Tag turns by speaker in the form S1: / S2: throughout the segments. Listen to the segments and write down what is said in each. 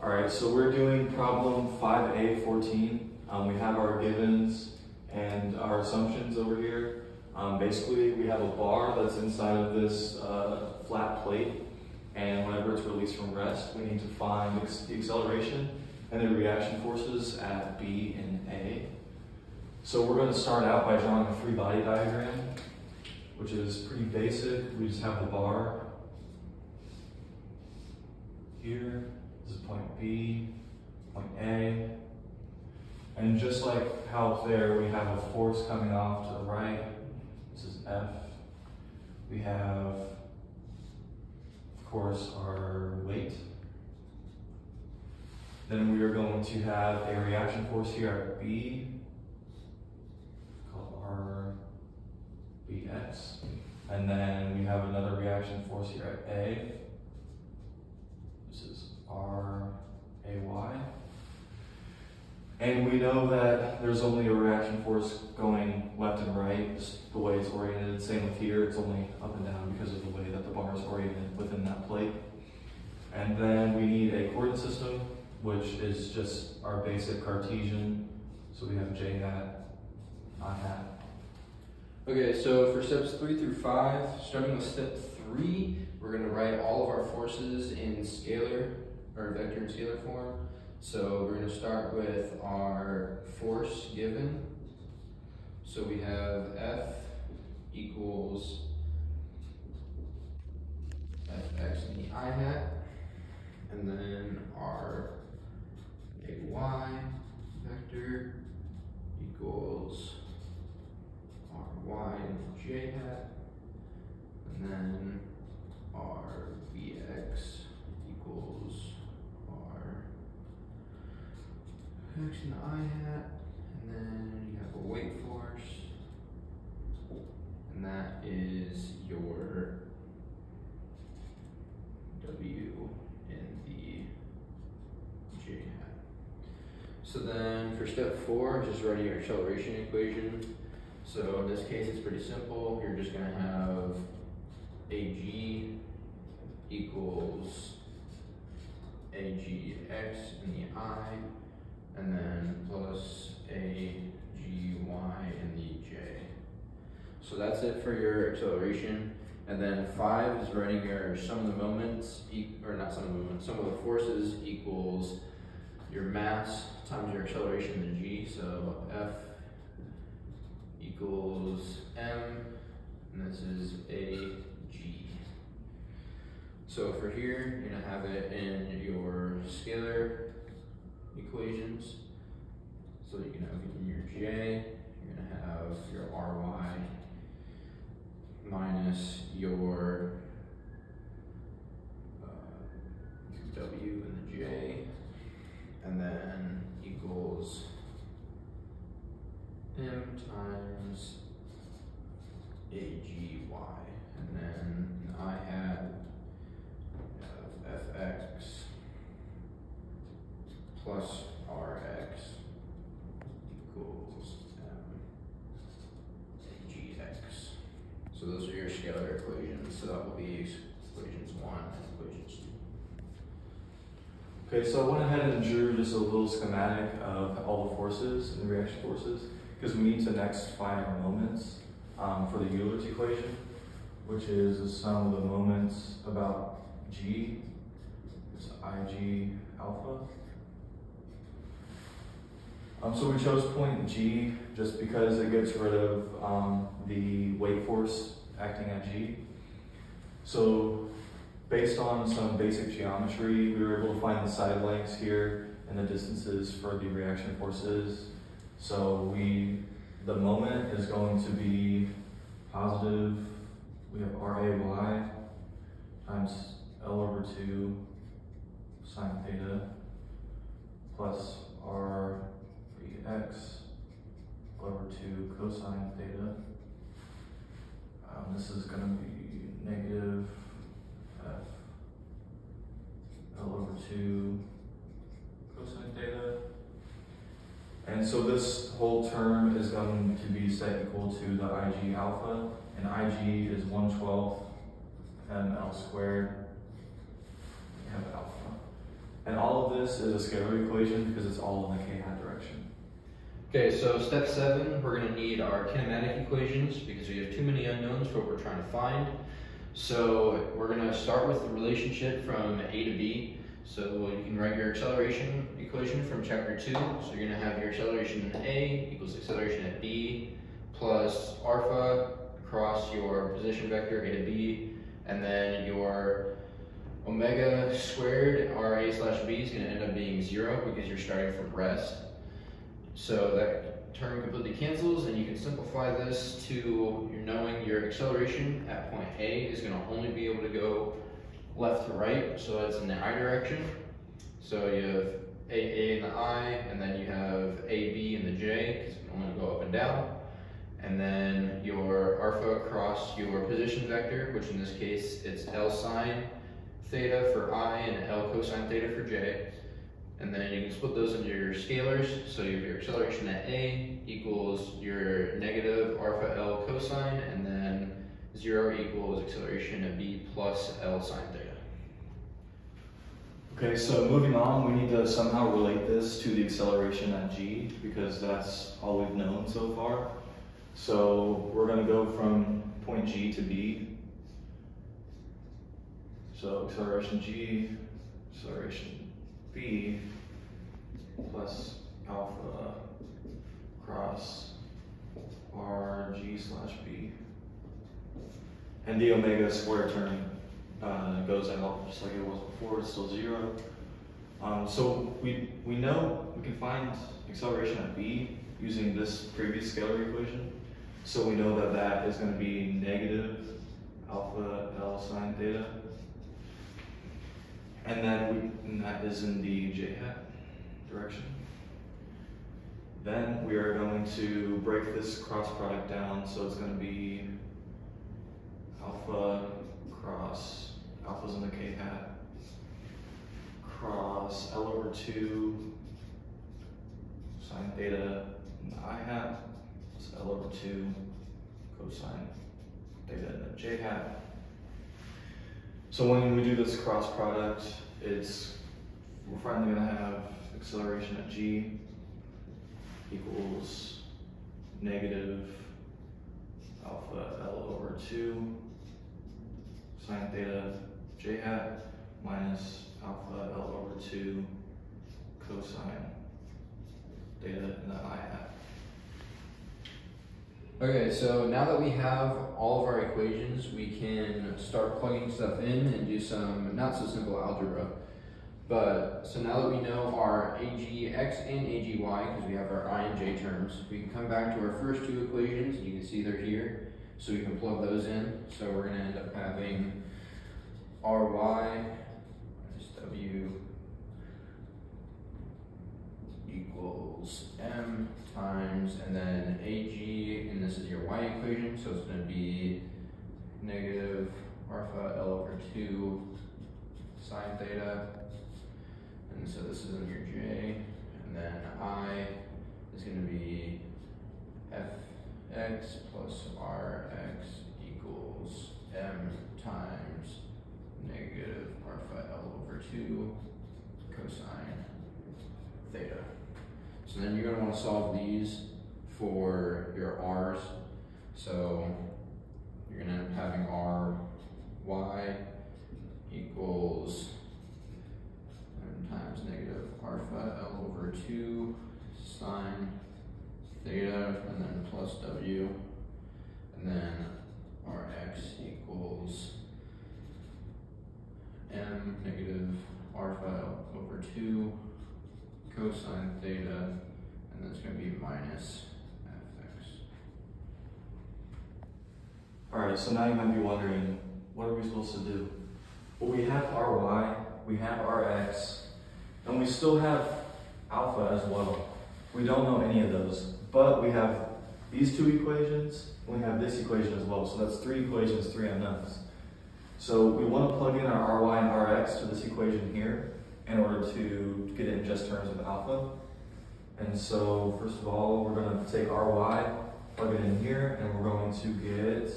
S1: All right, so we're doing problem 5A14. Um, we have our givens and our assumptions over here. Um, basically, we have a bar that's inside of this uh, flat plate, and whenever it's released from rest, we need to find the acceleration and the reaction forces at B and A. So we're going to start out by drawing a free body diagram, which is pretty basic. We just have the bar here. This is point B, point A. And just like how there, we have a force coming off to the right. This is F. We have, of course, our weight. Then we are going to have a reaction force here at B, called RBX. And then we have another reaction force here at A. This is R-A-Y. And we know that there's only a reaction force going left and right, just the way it's oriented. Same with here, it's only up and down because of the way that the bar is oriented within that plate. And then we need a coordinate system, which is just our basic Cartesian. So we have J hat, I hat.
S2: Okay, so for steps three through five, starting with step three, we're gonna write all of our forces in scalar, or vector and scalar form. So we're gonna start with our force given. So we have F equals Fx in the i hat, and then our ay vector equals ry in the j hat, and then our bx equals our the i hat, and then you have a weight force, and that is your w in the j hat. So then for step four, just writing your acceleration equation. So in this case, it's pretty simple. You're just gonna have ag equals agx in the i, and then plus agy and the j. So that's it for your acceleration. And then five is writing your sum of the moments, or not sum of the moments, sum of the forces equals your mass times your acceleration in g. So F equals M, and this is a g. So for here, you're gonna have it in your scalar equations. So you can have in your j, you're gonna have your ry minus your uh, w in the j, and then equals m times agy, and then I had fx plus rx equals m agx. So those are your scalar equations. So that will be equations one and equations two.
S1: Okay, so I went ahead and drew just a little schematic of all the forces and the reaction forces because we need to next find our moments um, for the Euler's equation, which is the sum of the moments about g, is ig alpha. Um, so we chose point G just because it gets rid of um, the weight force acting at G. So based on some basic geometry, we were able to find the side lengths here and the distances for the reaction forces. So we, the moment is going to be positive, we have RAY times L over 2 sine theta plus R x over 2 cosine theta. Um, this is going to be negative f L over 2 cosine theta. And so this whole term is going to be set equal to the IG alpha, and IG is 1 ml squared. Have alpha. And all of this is a scalar equation because it's all in the k hat direction.
S2: Okay, so step seven, we're gonna need our kinematic equations because we have too many unknowns for what we're trying to find. So we're gonna start with the relationship from A to B. So you can write your acceleration equation from chapter two. So you're gonna have your acceleration in A equals acceleration at B plus alpha across your position vector A to B, and then your omega squared RA slash B is gonna end up being zero because you're starting from rest. So that term completely cancels and you can simplify this to knowing your acceleration at point A is gonna only be able to go left to right, so that's in the I direction. So you have AA in the I, and then you have AB in the J, because it can only go up and down. And then your alpha across your position vector, which in this case it's L sine theta for I and L cosine theta for J. And then you can split those into your scalars. So you have your acceleration at A equals your negative alpha L cosine, and then zero equals acceleration at B plus L sine theta.
S1: Okay, so moving on, we need to somehow relate this to the acceleration at g because that's all we've known so far. So we're gonna go from point G to B. So acceleration G, acceleration B, plus alpha cross R G slash B. And the omega square term uh, goes out just like it was before, it's still zero. Um, so we, we know we can find acceleration at B using this previous scalar equation. So we know that that is going to be negative alpha L sine theta. And then we, and that is in the j hat direction. Then we are going to break this cross product down, so it's going to be alpha cross, alpha's in the k hat, cross L over 2 sine theta in the i hat, plus L over 2 cosine theta in the j hat. So when we do this cross product, it's we're finally going to have acceleration at g equals negative alpha L over 2 sine theta j hat minus alpha L over 2 cosine theta in the i hat.
S2: Okay, so now that we have all of our equations, we can start plugging stuff in and do some not so simple algebra. But, so now that we know our AGX and AGY, because we have our I and J terms, we can come back to our first two equations, you can see they're here, so we can plug those in. So we're gonna end up having RY minus W equals M times, and then AG, and this is your Y equation, so it's gonna be negative alpha L over two sine theta, and so this is in your J, and then I is gonna be Fx plus Rx equals M times negative alpha L over two cosine theta. So then you're gonna wanna solve these for your R's. So you're gonna end up having R y equals times negative alpha L over two sine theta and then plus W. And then Rx equals m negative alpha over 2 cosine theta, and that's going to be minus fx.
S1: Alright, so now you might be wondering, what are we supposed to do? Well, we have ry, we have rx, and we still have alpha as well. We don't know any of those, but we have these two equations, and we have this equation as well. So that's three equations, three unknowns. So we want to plug in our ry and rx to this equation here in order to get it in just terms of alpha. And so first of all, we're going to take ry, plug it in here, and we're going to get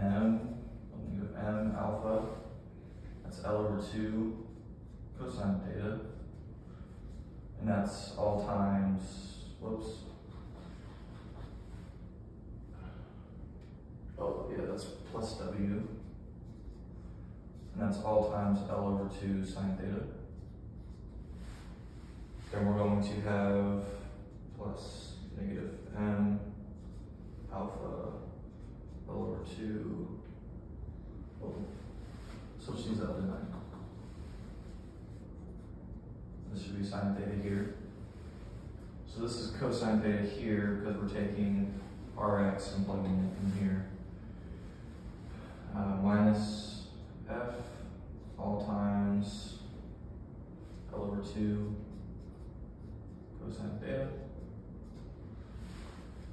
S1: m, m alpha, that's L over 2 cosine theta, and that's all times, whoops. Oh, yeah, that's plus W. And that's all times L over two sine theta. Then we're going to have plus negative M alpha L over two. Oh, switch these up, didn't This should be sine theta here. So this is cosine theta here because we're taking Rx and plugging it in here. Uh, minus F all times L over 2 cosine theta.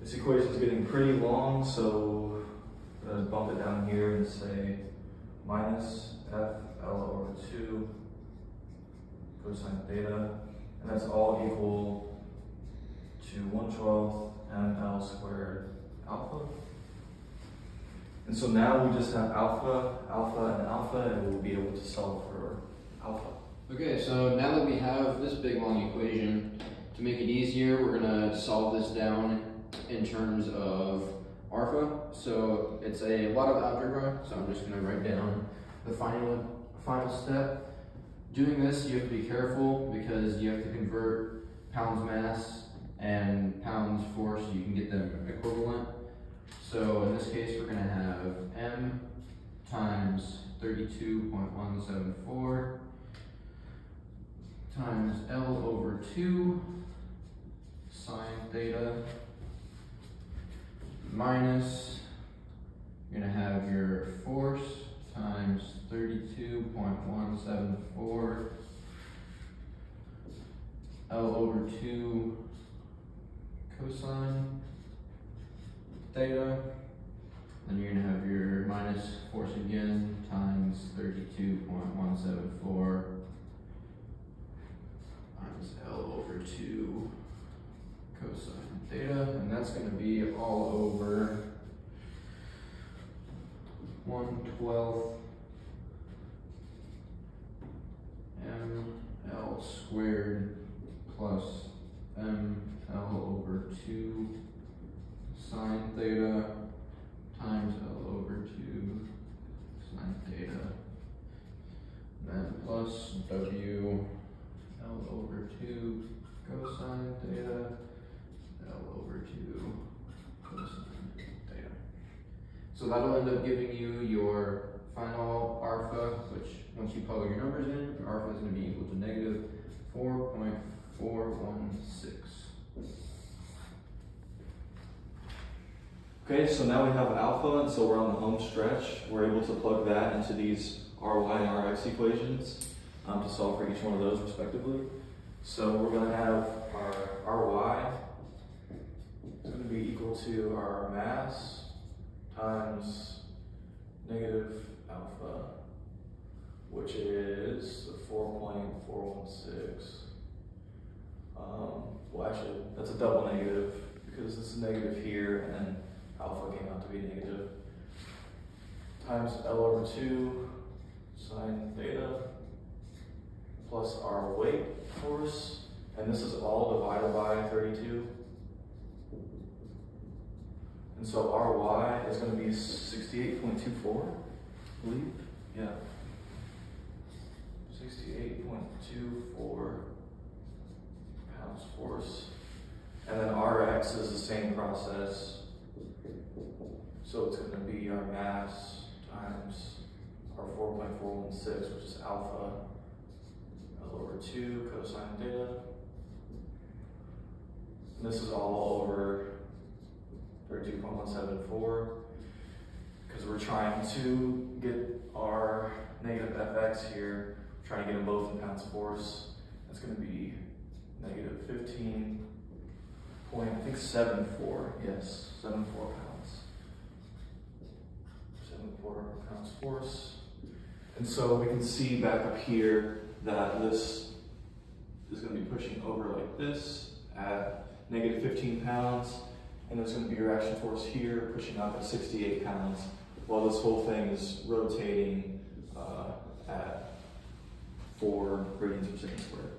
S1: This equation is getting pretty long, so I'm to bump it down here and say minus F L over 2 cosine theta, and that's all equal to 1 12th ml squared alpha. And so now we just have alpha, alpha, and alpha, and we'll be able to solve for alpha.
S2: Okay, so now that we have this big long equation, to make it easier, we're gonna solve this down in terms of alpha. So it's a lot of algebra, so I'm just gonna write down the final, final step. Doing this, you have to be careful because you have to convert pounds mass and pounds force, so you can get them equivalent. So in this case, we're gonna have M times 32.174 32.174 times L over 2 cosine theta, and that's going to be all over 1 12th ml squared plus ml over 2 sine theta times L over 2 W L over two cosine theta, L over two cosine theta. So that'll end up giving you your final alpha, which once you plug your numbers in, your alpha is going to be equal to negative 4.416.
S1: Okay, so now we have alpha, and so we're on the home stretch. We're able to plug that into these Ry and Rx equations um, to solve for each one of those respectively. So we're going to have our y is going to be equal to our mass times negative alpha, which is 4.416. Um, well, actually, that's a double negative because this is negative here and then alpha came out to be negative, times L over 2 sine theta plus our weight force, and this is all divided by 32. And so Ry is going to be 68.24, I believe. Yeah. 68.24 pounds force. And then Rx is the same process. So it's going to be our mass times our 4.416, which is alpha, over 2 cosine theta. And this is all over 32.174 because we're trying to get our negative fx here, we're trying to get them both in pounds force. That's going to be negative 15 point, I think 74, yes, 74 pounds. 74 pounds force. And so we can see back up here that this is going to be pushing over like this at negative 15 pounds. And there's going to be a reaction force here pushing up at 68 pounds while this whole thing is rotating uh, at 4 radians per